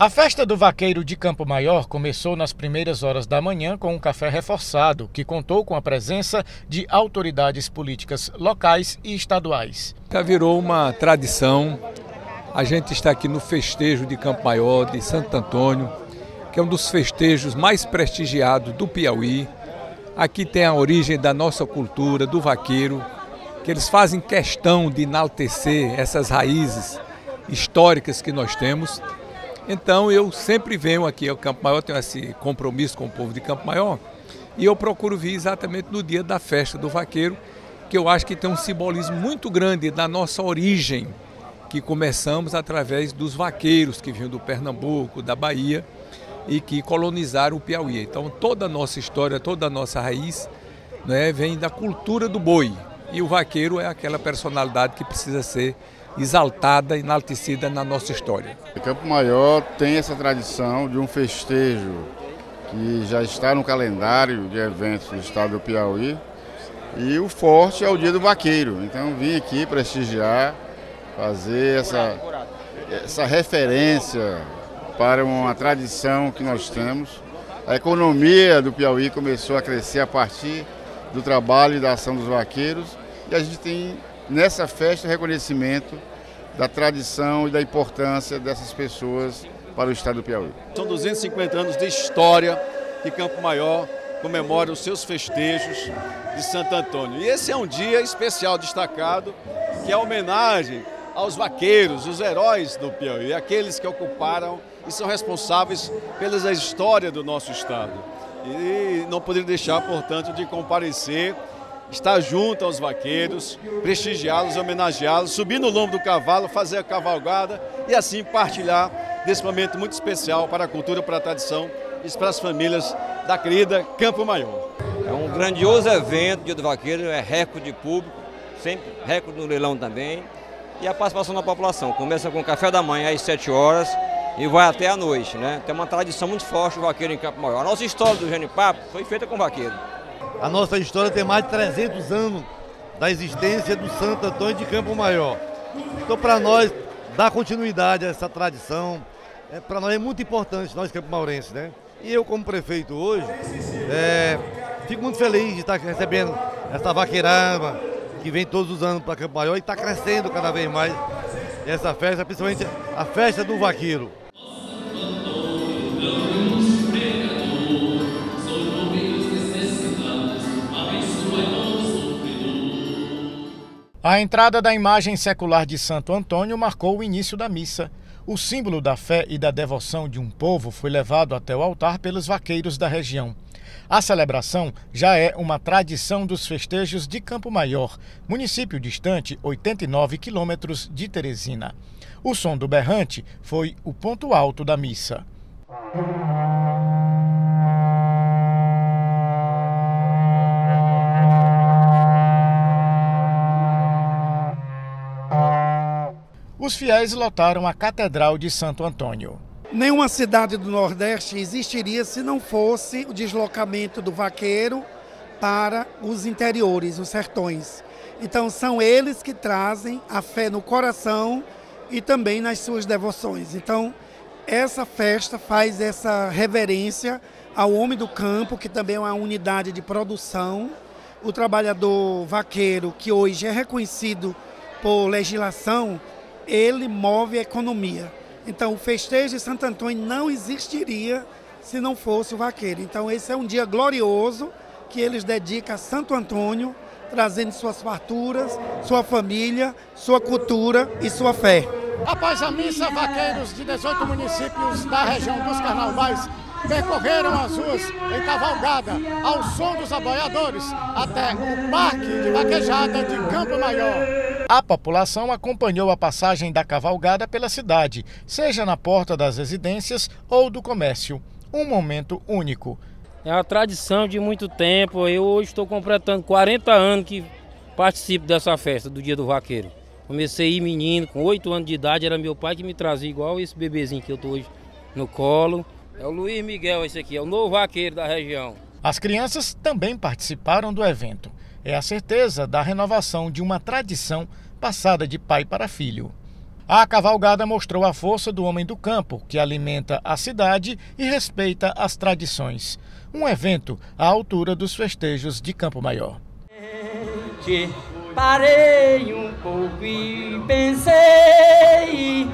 A festa do vaqueiro de Campo Maior começou nas primeiras horas da manhã com um café reforçado, que contou com a presença de autoridades políticas locais e estaduais. Já virou uma tradição. A gente está aqui no festejo de Campo Maior, de Santo Antônio, que é um dos festejos mais prestigiados do Piauí. Aqui tem a origem da nossa cultura, do vaqueiro, que eles fazem questão de enaltecer essas raízes históricas que nós temos então eu sempre venho aqui ao Campo Maior, tenho esse compromisso com o povo de Campo Maior, e eu procuro vir exatamente no dia da festa do vaqueiro, que eu acho que tem um simbolismo muito grande da nossa origem, que começamos através dos vaqueiros que vinham do Pernambuco, da Bahia e que colonizaram o Piauí. Então toda a nossa história, toda a nossa raiz né, vem da cultura do boi. E o vaqueiro é aquela personalidade que precisa ser exaltada, enaltecida na nossa história. Campo Maior tem essa tradição de um festejo que já está no calendário de eventos do estado do Piauí. E o forte é o dia do vaqueiro. Então vim aqui prestigiar, fazer essa, essa referência para uma tradição que nós temos. A economia do Piauí começou a crescer a partir do trabalho e da ação dos vaqueiros. E a gente tem nessa festa reconhecimento da tradição e da importância dessas pessoas para o estado do Piauí. São 250 anos de história que Campo Maior comemora os seus festejos de Santo Antônio. E esse é um dia especial destacado, que é homenagem aos vaqueiros, os heróis do Piauí, aqueles que ocuparam e são responsáveis pela história do nosso estado. E não poderia deixar, portanto, de comparecer estar junto aos vaqueiros, prestigiá-los, homenageá-los, subir no lombo do cavalo, fazer a cavalgada e assim partilhar desse momento muito especial para a cultura, para a tradição e para as famílias da querida Campo Maior. É um grandioso evento, Dia do Vaqueiro, é recorde de público, sempre recorde no leilão também. E a participação da população. Começa com o café da manhã às 7 horas e vai até a noite, né? Tem uma tradição muito forte do vaqueiro em Campo Maior. A nossa história do Genipapo foi feita com vaqueiro. A nossa história tem mais de 300 anos da existência do Santo Antônio de Campo Maior. Então, para nós, dar continuidade a essa tradição, é, para nós é muito importante, nós Campo Maurenses, né? E eu, como prefeito hoje, é, fico muito feliz de estar recebendo essa vaqueirama que vem todos os anos para Campo Maior e está crescendo cada vez mais essa festa, principalmente a festa do vaqueiro. A entrada da imagem secular de Santo Antônio marcou o início da missa. O símbolo da fé e da devoção de um povo foi levado até o altar pelos vaqueiros da região. A celebração já é uma tradição dos festejos de Campo Maior, município distante 89 quilômetros de Teresina. O som do berrante foi o ponto alto da missa. Os fiéis lotaram a Catedral de Santo Antônio. Nenhuma cidade do Nordeste existiria se não fosse o deslocamento do vaqueiro para os interiores, os sertões. Então são eles que trazem a fé no coração e também nas suas devoções. Então essa festa faz essa reverência ao homem do campo, que também é uma unidade de produção, o trabalhador vaqueiro, que hoje é reconhecido por legislação ele move a economia. Então, o festejo de Santo Antônio não existiria se não fosse o vaqueiro. Então, esse é um dia glorioso que eles dedicam a Santo Antônio, trazendo suas farturas, sua família, sua cultura e sua fé. Após a missa, vaqueiros de 18 municípios da região dos Carnavais percorreram as ruas em cavalgada ao som dos aboiadores até o Parque de Vaquejada de Campo Maior. A população acompanhou a passagem da cavalgada pela cidade, seja na porta das residências ou do comércio. Um momento único. É uma tradição de muito tempo. Eu hoje estou completando 40 anos que participo dessa festa do Dia do Vaqueiro. Comecei menino, com 8 anos de idade, era meu pai que me trazia igual esse bebezinho que eu estou hoje no colo. É o Luiz Miguel, esse aqui, é o novo vaqueiro da região. As crianças também participaram do evento é a certeza da renovação de uma tradição passada de pai para filho. A cavalgada mostrou a força do homem do campo, que alimenta a cidade e respeita as tradições. Um evento à altura dos festejos de Campo Maior. Parei um pouco e pensei,